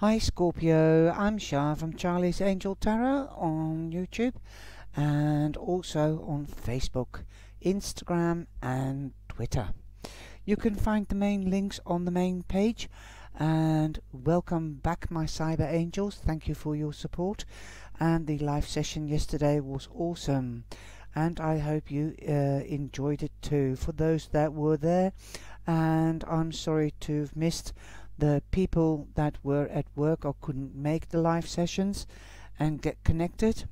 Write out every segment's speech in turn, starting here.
Hi Scorpio, I'm Shah from Charlie's Angel Tarot on YouTube and also on Facebook, Instagram and Twitter. You can find the main links on the main page. And welcome back my cyber angels. Thank you for your support. And the live session yesterday was awesome. And I hope you uh, enjoyed it too. For those that were there and I'm sorry to have missed the people that were at work or couldn't make the live sessions and get connected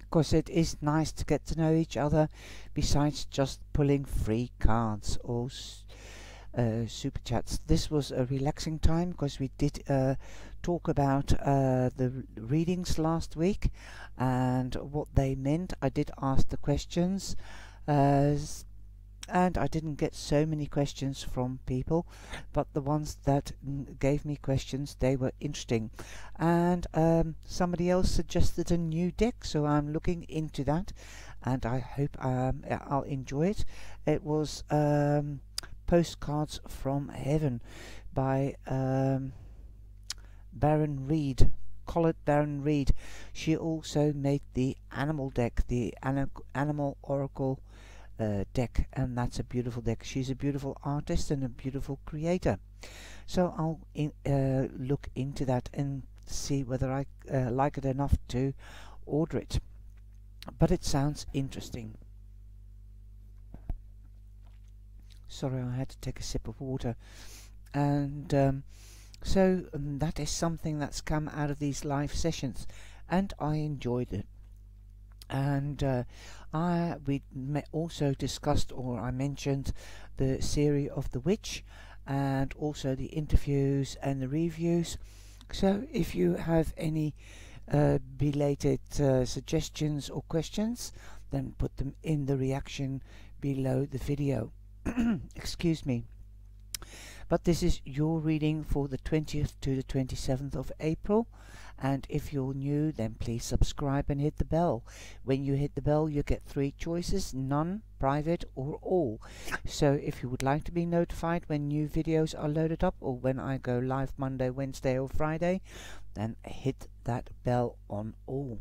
because it is nice to get to know each other besides just pulling free cards or uh, super chats. This was a relaxing time because we did uh, talk about uh, the readings last week and what they meant. I did ask the questions. And I didn't get so many questions from people, but the ones that gave me questions, they were interesting. And um, somebody else suggested a new deck, so I'm looking into that, and I hope um, I'll enjoy it. It was um, Postcards from Heaven by um, Baron Reid. Colette Baron Reid. She also made the animal deck, the Animal Oracle uh, deck and that's a beautiful deck. She's a beautiful artist and a beautiful creator. So I'll in, uh, look into that and see whether I uh, like it enough to order it. But it sounds interesting. Sorry I had to take a sip of water. And um, so um, that is something that's come out of these live sessions and I enjoyed it and uh, I we also discussed or I mentioned the series of the witch and also the interviews and the reviews. So if you have any uh, belated uh, suggestions or questions then put them in the reaction below the video. Excuse me but this is your reading for the 20th to the 27th of April. And if you're new then please subscribe and hit the bell. When you hit the bell you get three choices none private or all. So if you would like to be notified when new videos are loaded up or when I go live Monday Wednesday or Friday then hit that bell on all.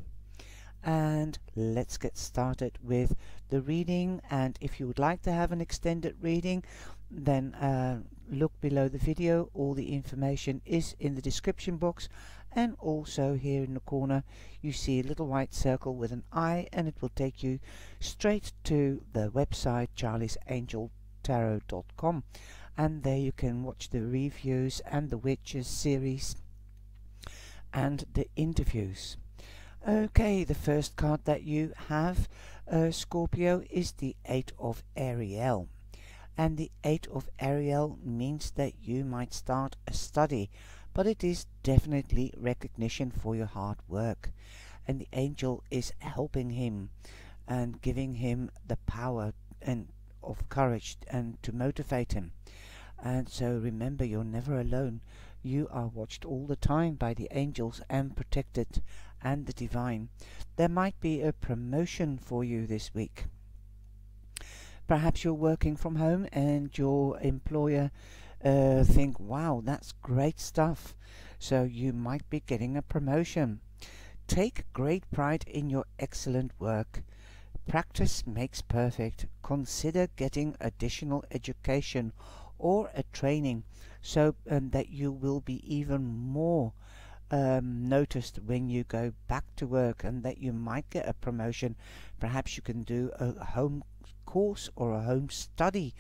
And let's get started with the reading. And if you would like to have an extended reading then uh, look below the video. All the information is in the description box. And also here in the corner you see a little white circle with an eye and it will take you straight to the website charliesangeltarot.com and there you can watch the reviews and the witches series and the interviews. Okay the first card that you have uh, Scorpio is the eight of Ariel and the eight of Ariel means that you might start a study but it is definitely recognition for your hard work. And the angel is helping him and giving him the power and of courage and to motivate him. And so remember, you're never alone. You are watched all the time by the angels and protected and the divine. There might be a promotion for you this week. Perhaps you're working from home and your employer uh, think, wow, that's great stuff. So you might be getting a promotion. Take great pride in your excellent work. Practice makes perfect. Consider getting additional education or a training so um, that you will be even more um, noticed when you go back to work and that you might get a promotion. Perhaps you can do a home course or a home study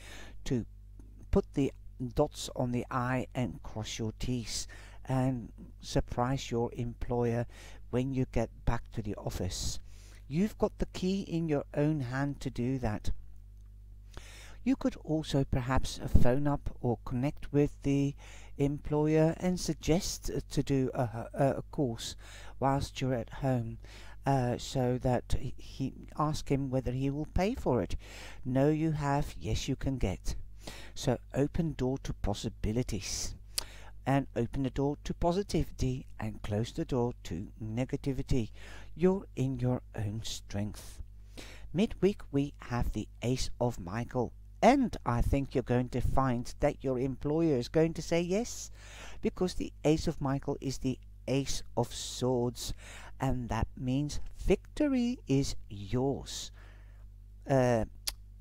to put the dots on the I and cross your T's and surprise your employer when you get back to the office. You've got the key in your own hand to do that. You could also perhaps phone up or connect with the employer and suggest to do a, a course whilst you're at home. Uh, so that he ask him whether he will pay for it. No, you have. Yes, you can get. So open door to possibilities and open the door to positivity and close the door to negativity. You're in your own strength. Midweek we have the Ace of Michael And I think you're going to find that your employer is going to say yes, because the Ace of Michael is the Ace of Swords, and that means victory is yours. Uh,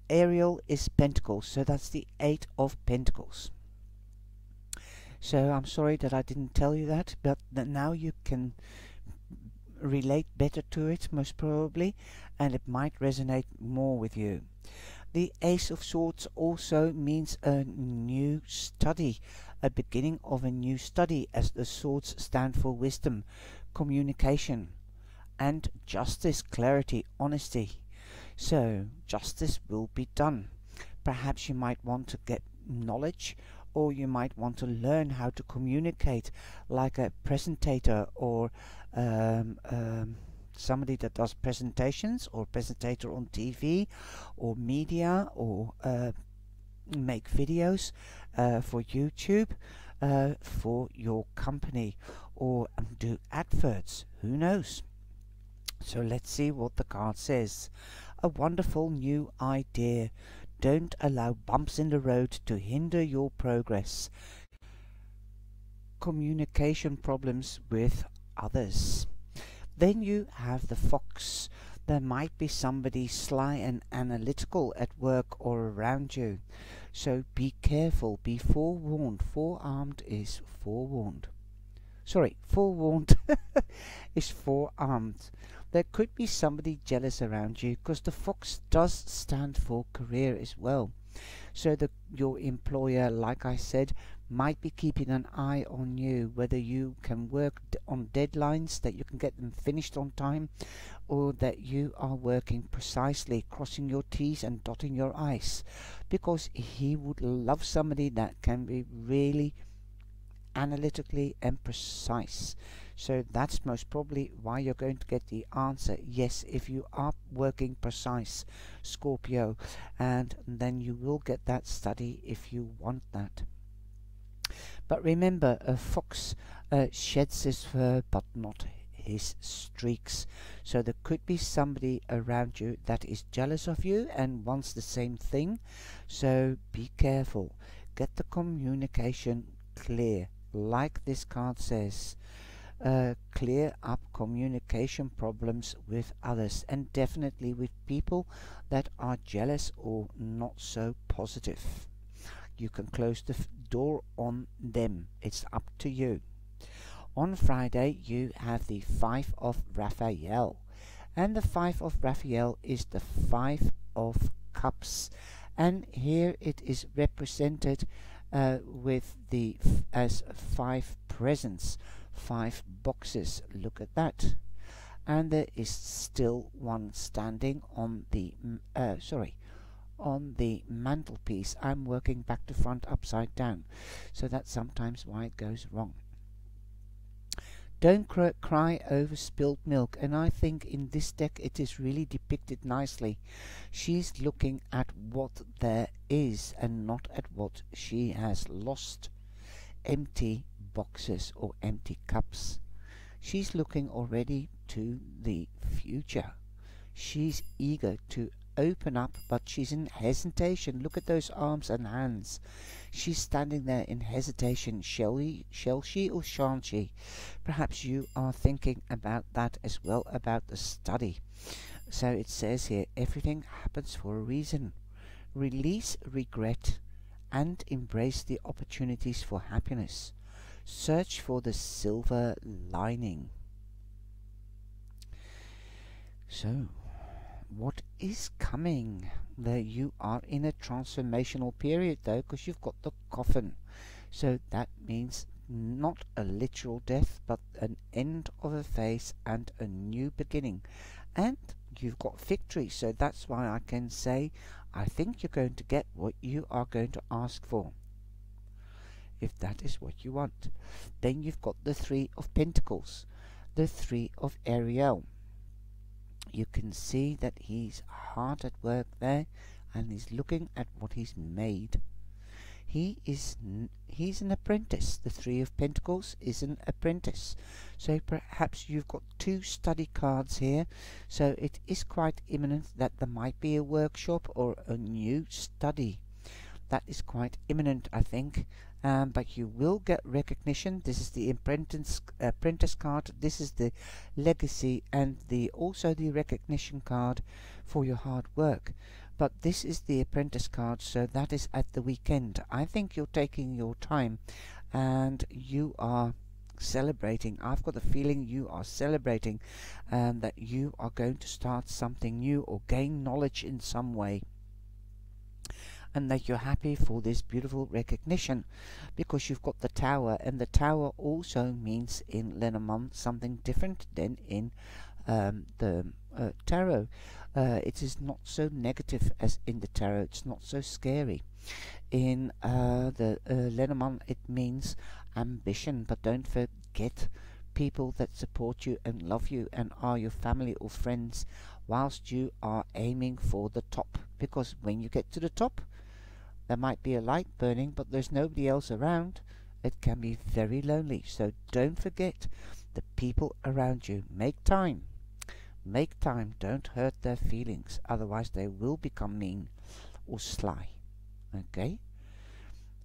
Ariel is Pentacles, so that's the Eight of Pentacles. So I'm sorry that I didn't tell you that, but now you can relate better to it, most probably, and it might resonate more with you. The Ace of Swords also means a new study, a beginning of a new study, as the swords stand for wisdom, communication, and justice, clarity, honesty. So, justice will be done. Perhaps you might want to get knowledge or you might want to learn how to communicate like a presentator or um, um, somebody that does presentations or presentator on TV or media or uh, make videos uh, for YouTube uh, for your company or um, do adverts. Who knows? So let's see what the card says. A wonderful new idea. Don't allow bumps in the road to hinder your progress. Communication problems with others. Then you have the fox. There might be somebody sly and analytical at work or around you. So be careful, be forewarned. Forearmed is forewarned. Sorry, forewarned is forearmed. There could be somebody jealous around you because the fox does stand for career as well. So that your employer, like I said, might be keeping an eye on you, whether you can work on deadlines, that you can get them finished on time, or that you are working precisely, crossing your T's and dotting your I's, because he would love somebody that can be really analytically and precise. So that's most probably why you're going to get the answer yes if you are working precise, Scorpio, and then you will get that study if you want that. But remember, a fox uh, sheds his fur, but not his streaks. So there could be somebody around you that is jealous of you and wants the same thing. So be careful. Get the communication clear. Like this card says, uh, clear up communication problems with others and definitely with people that are jealous or not so positive. You can close the door on them. It's up to you. On Friday, you have the Five of Raphael. And the Five of Raphael is the Five of Cups. And here it is represented uh, with the as five presents, five boxes. Look at that. And there is still one standing on the, uh, sorry, on the mantelpiece. I'm working back to front upside down, so that's sometimes why it goes wrong. Don't cry, cry over spilled milk, and I think in this deck it is really depicted nicely. She's looking at what there is and not at what she has lost. Empty boxes or empty cups. She's looking already to the future. She's eager to open up, but she's in hesitation. Look at those arms and hands. She's standing there in hesitation. Shall, we, shall she or shan't she? Perhaps you are thinking about that as well, about the study. So it says here, everything happens for a reason. Release regret and embrace the opportunities for happiness. Search for the silver lining. So, what is coming. There you are in a transformational period though because you've got the coffin. So that means not a literal death but an end of a phase and a new beginning. And you've got victory so that's why I can say I think you're going to get what you are going to ask for if that is what you want. Then you've got the Three of Pentacles, the Three of Ariel you can see that he's hard at work there and he's looking at what he's made. He is he's an apprentice. The Three of Pentacles is an apprentice. So perhaps you've got two study cards here. So it is quite imminent that there might be a workshop or a new study. that is quite imminent I think um, but you will get recognition. This is the apprentice apprentice card. This is the legacy and the also the recognition card for your hard work. But this is the apprentice card so that is at the weekend. I think you're taking your time and you are celebrating. I've got the feeling you are celebrating and that you are going to start something new or gain knowledge in some way and that you're happy for this beautiful recognition because you've got the tower and the tower also means in Lenormand something different than in um, the uh, tarot. Uh, it is not so negative as in the tarot. It's not so scary. In uh, the uh, Lenormand it means ambition but don't forget people that support you and love you and are your family or friends whilst you are aiming for the top because when you get to the top there might be a light burning, but there's nobody else around. It can be very lonely, so don't forget the people around you. Make time. Make time. Don't hurt their feelings, otherwise they will become mean or sly. Okay?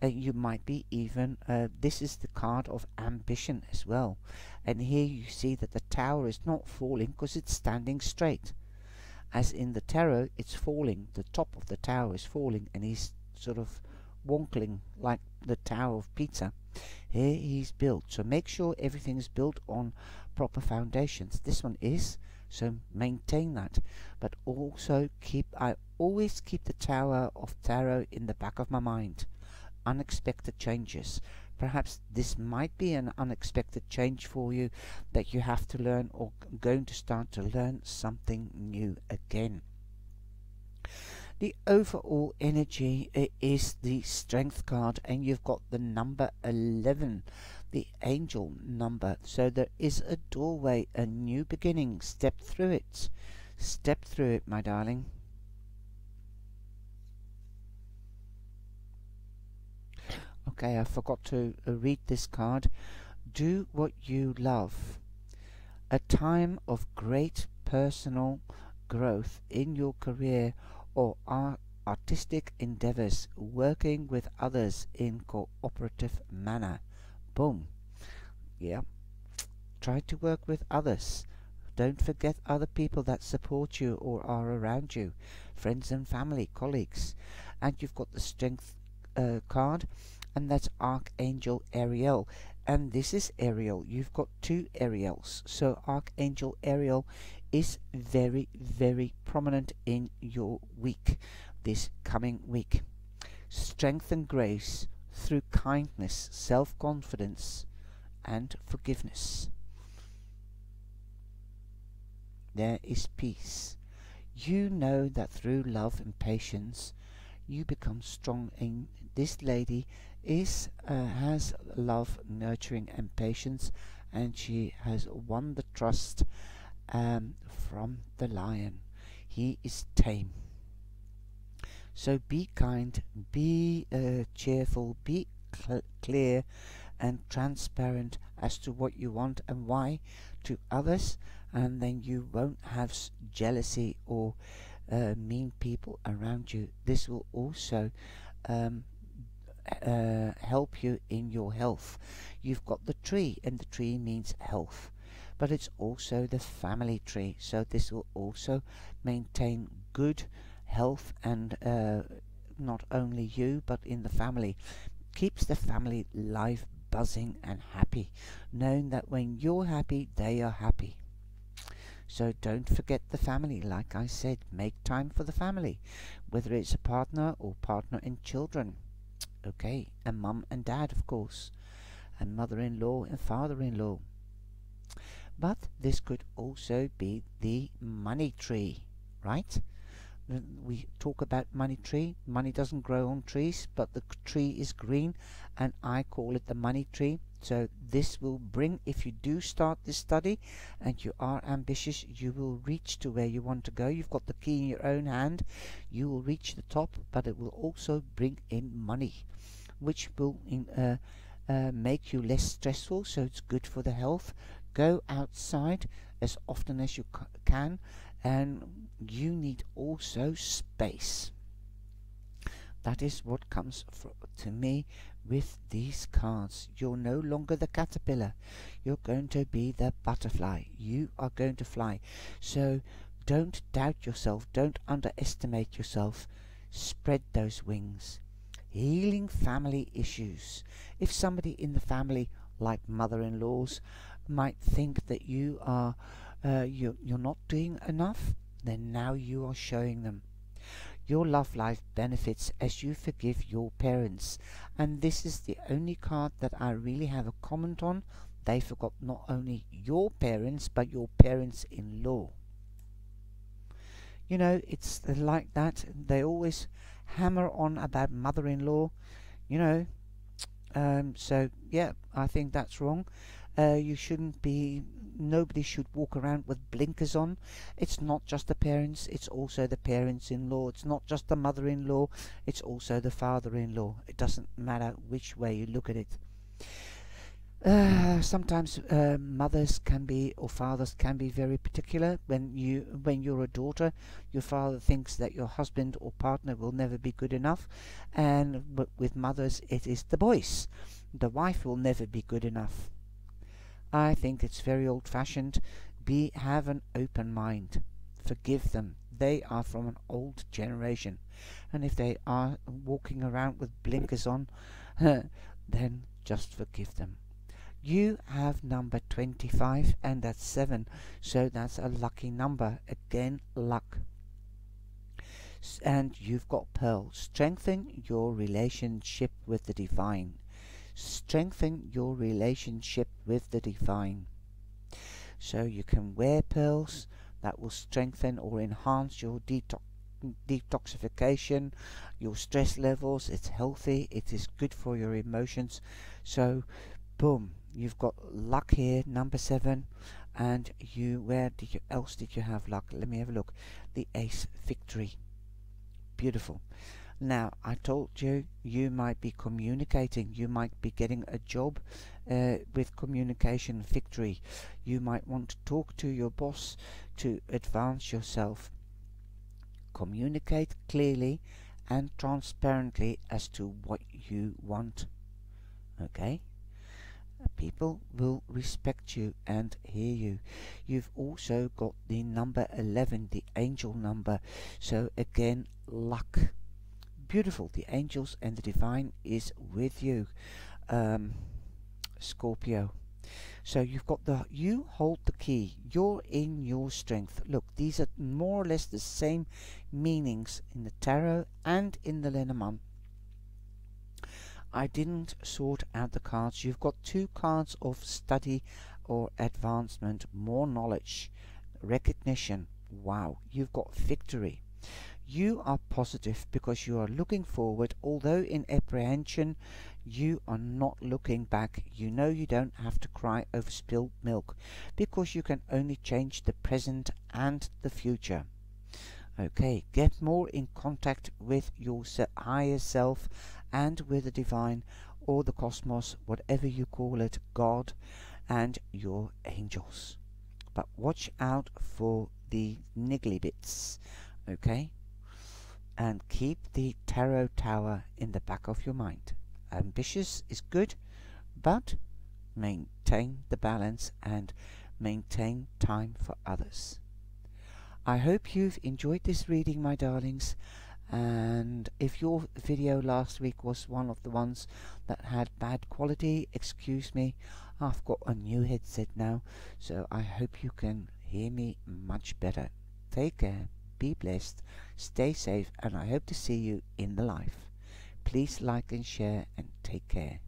You might be even, uh, this is the card of ambition as well. And here you see that the tower is not falling because it's standing straight. As in the tarot, it's falling. The top of the tower is falling and he's sort of wonkling like the Tower of Pisa. Here he's built. So make sure everything is built on proper foundations. This one is, so maintain that. But also keep, I always keep the Tower of Tarot in the back of my mind. Unexpected changes. Perhaps this might be an unexpected change for you that you have to learn or going to start to learn something new again. The overall energy is the strength card and you've got the number 11, the angel number. So there is a doorway, a new beginning. Step through it. Step through it, my darling. Okay, I forgot to uh, read this card. Do what you love. A time of great personal growth in your career or artistic endeavors working with others in cooperative manner. Boom. Yeah. Try to work with others. Don't forget other people that support you or are around you, friends and family, colleagues. And you've got the strength uh, card, and that's Archangel Ariel. And this is Ariel. You've got two Ariels. So Archangel Ariel is very, very prominent in your week, this coming week. Strength and grace through kindness, self confidence, and forgiveness. There is peace. You know that through love and patience you become strong in this lady is uh, has love nurturing and patience and she has won the trust um, from the lion. He is tame. So be kind, be uh, cheerful, be cl clear and transparent as to what you want and why to others, and then you won't have jealousy or uh, mean people around you. This will also um, uh, help you in your health. You've got the tree, and the tree means health but it's also the family tree. So this will also maintain good health and uh, not only you but in the family. Keeps the family life buzzing and happy knowing that when you're happy they are happy. So don't forget the family. Like I said make time for the family whether it's a partner or partner and children okay and mum and dad of course and mother-in-law and father-in-law but this could also be the money tree, right? We talk about money tree. Money doesn't grow on trees, but the tree is green, and I call it the money tree. So this will bring, if you do start this study and you are ambitious, you will reach to where you want to go. You've got the key in your own hand. You will reach the top, but it will also bring in money, which will in, uh, uh, make you less stressful. So it's good for the health. Go outside as often as you can and you need also space. that is what comes to me with these cards. You're no longer the caterpillar. You're going to be the butterfly. You are going to fly. So don't doubt yourself. Don't underestimate yourself. Spread those wings. Healing family issues. If somebody in the family, like mother-in-laws, might think that you are uh, you, you're not doing enough, then now you are showing them. Your love life benefits as you forgive your parents. And this is the only card that I really have a comment on. They forgot not only your parents, but your parents-in-law. You know, it's like that. They always hammer on about mother-in-law. You know, um, so yeah, I think that's wrong. Uh, you shouldn't be nobody should walk around with blinkers on. It's not just the parents, it's also the parents-in-law. It's not just the mother-in-law, it's also the father-in-law. It doesn't matter which way you look at it. Uh, sometimes uh, mothers can be or fathers can be very particular. When you when you're a daughter, your father thinks that your husband or partner will never be good enough, and with mothers it is the boys. The wife will never be good enough. I think it's very old-fashioned. Be have an open mind. Forgive them. They are from an old generation, and if they are walking around with blinkers on, then just forgive them. You have number 25 and that's 7 so that's a lucky number again luck and you've got pearl strengthen your relationship with the divine strengthen your relationship with the divine. So you can wear pearls that will strengthen or enhance your detox detoxification, your stress levels, it's healthy, it is good for your emotions. So, boom, you've got luck here, number seven, and you, where did you, else did you have luck? Let me have a look. The ace victory. Beautiful. Now, I told you, you might be communicating, you might be getting a job uh, with communication victory. You might want to talk to your boss to advance yourself. Communicate clearly and transparently as to what you want. Okay? People will respect you and hear you. You've also got the number 11, the angel number. So again, luck beautiful. The angels and the divine is with you, um, Scorpio. So you've got the, you hold the key. You're in your strength. Look, these are more or less the same meanings in the tarot and in the Lenormand. I didn't sort out the cards. You've got two cards of study or advancement, more knowledge, recognition. Wow, you've got victory. You are positive because you are looking forward, although in apprehension you are not looking back. You know you don't have to cry over spilled milk because you can only change the present and the future. Okay, get more in contact with your higher self and with the divine or the cosmos, whatever you call it, God and your angels. But watch out for the niggly bits, okay? and keep the tarot tower in the back of your mind. Ambitious is good, but maintain the balance and maintain time for others. I hope you've enjoyed this reading, my darlings, and if your video last week was one of the ones that had bad quality, excuse me, I've got a new headset now, so I hope you can hear me much better. Take care be blessed, stay safe, and I hope to see you in the life. Please like and share and take care.